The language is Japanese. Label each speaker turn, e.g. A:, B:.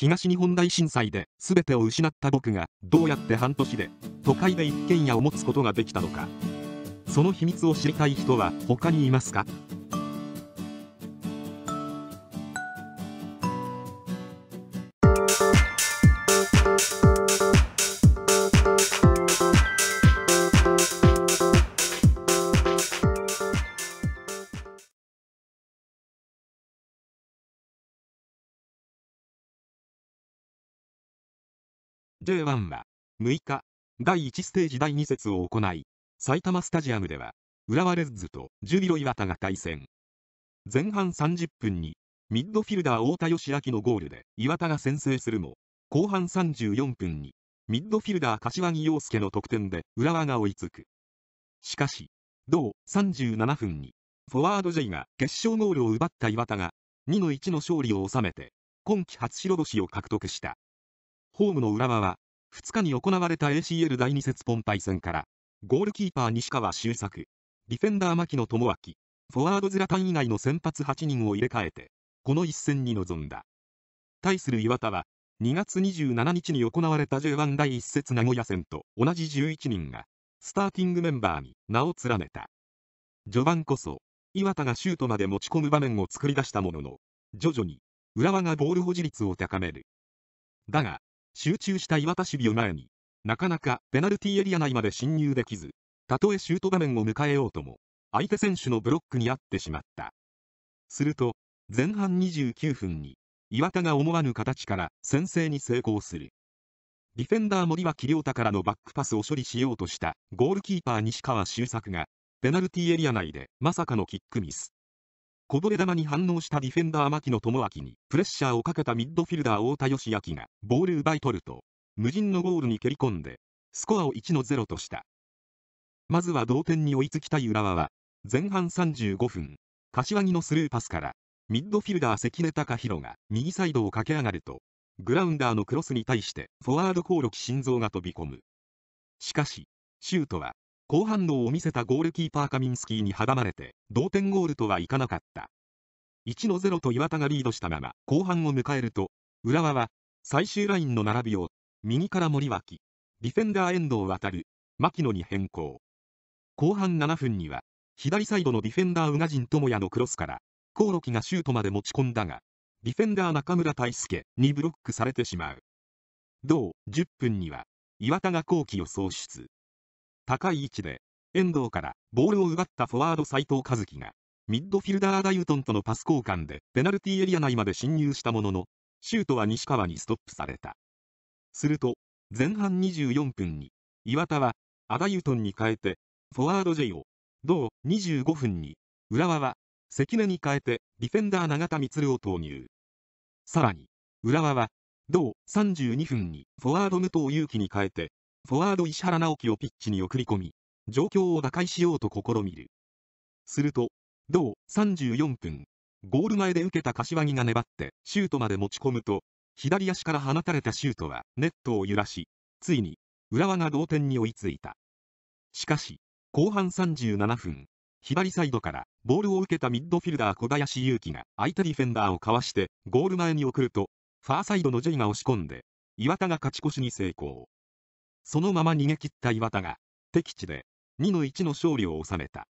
A: 東日本大震災で全てを失った僕がどうやって半年で都会で一軒家を持つことができたのか。その秘密を知りたい人は他にいますか？J1 は6日、第1ステージ第2節を行い、埼玉スタジアムでは、浦和レッズとジュビロ磐田が対戦。前半30分に、ミッドフィルダー太田義明のゴールで磐田が先制するも、後半34分に、ミッドフィルダー柏木陽介の得点で浦和が追いつく。しかし、同37分に、フォワード J が決勝ゴールを奪った磐田が、2の1の勝利を収めて、今季初白星を獲得した。ホームの浦和は、2日に行われた ACL 第2節ポンパイ戦から、ゴールキーパー西川修作、ディフェンダー牧野智明、フォワードズラタン以外の先発8人を入れ替えて、この一戦に臨んだ。対する岩田は、2月27日に行われた J1 第1節名古屋戦と同じ11人が、スターティングメンバーに名を連ねた。序盤こそ、岩田がシュートまで持ち込む場面を作り出したものの、徐々に、浦和がボール保持率を高める。だが、集中した岩田守備を前に、なかなかペナルティーエリア内まで侵入できず、たとえシュート場面を迎えようとも、相手選手のブロックにあってしまった。すると、前半29分に、岩田が思わぬ形から先制に成功する。ディフェンダー森脇亮太からのバックパスを処理しようとしたゴールキーパー西川修作が、ペナルティーエリア内でまさかのキックミス。こぼれ球に反応したディフェンダー牧野智明にプレッシャーをかけたミッドフィルダー太田義明がボール奪い取ると無人のゴールに蹴り込んでスコアを1の0とした。まずは同点に追いつきたい浦和は前半35分柏木のスルーパスからミッドフィルダー関根隆弘が右サイドを駆け上がるとグラウンダーのクロスに対してフォワード興梠心臓が飛び込む。しかしシュートは好反応を見せたゴールキーパーカミンスキーに阻まれて同点ゴールとはいかなかった。1の0と岩田がリードしたまま後半を迎えると浦和は最終ラインの並びを右から森脇ディフェンダー遠藤航牧野に変更。後半7分には左サイドのディフェンダー宇賀神智也のクロスから興梠がシュートまで持ち込んだがディフェンダー中村大輔にブロックされてしまう。同10分には岩田が後期を創出高い位置で、遠藤からボールを奪ったフォワード斉藤和樹が、ミッドフィルダーダユトンとのパス交換でペナルティーエリア内まで侵入したものの、シュートは西川にストップされた。すると、前半24分に、岩田は、アダユトンに変えて、フォワード J を、同25分に、浦和は、関根に変えて、ディフェンダー永田充を投入。さらに、浦和は、同32分に、フォワード武藤祐樹に変えて、フォワード石原直樹をピッチに送り込み、状況を打開しようと試みる。すると、同34分、ゴール前で受けた柏木が粘ってシュートまで持ち込むと、左足から放たれたシュートはネットを揺らし、ついに浦和が同点に追いついた。しかし、後半37分、左サイドからボールを受けたミッドフィルダー小林祐希が相手ディフェンダーをかわしてゴール前に送ると、ファーサイドのジェイが押し込んで、岩田が勝ち越しに成功。そのまま逃げ切った岩田が、敵地で2の1の勝利を収めた。